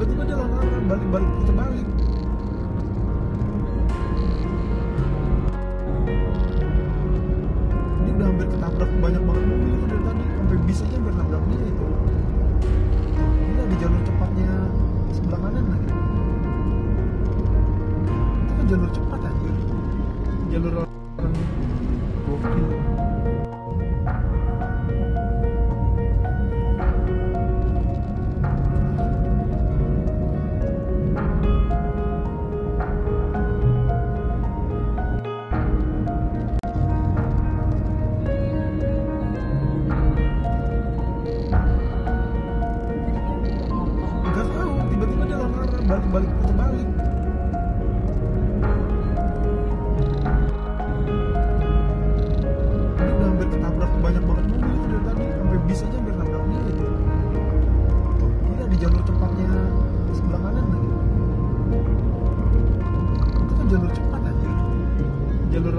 tiba-tiba dia larangan balik-balik putar balik ini udah hampir ketabrak banyak banget mobil itu dari tadi. Sampai bisa aja hampir ketabrak dia itu. Ini ada jalur cepatnya sebelah kanan lagi. Itu kan jalur cepat aja jalur orang gokil. Dia lama balik-balik putar balik. Ini udah hampir ketabrak banyak banget mobil dari tadi, sampai bis aja hampir nabrak dia itu. Gila di jalur cepatnya sebelah kanan lagi. Itu kan jalur cepat aja. Jalur